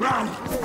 Run!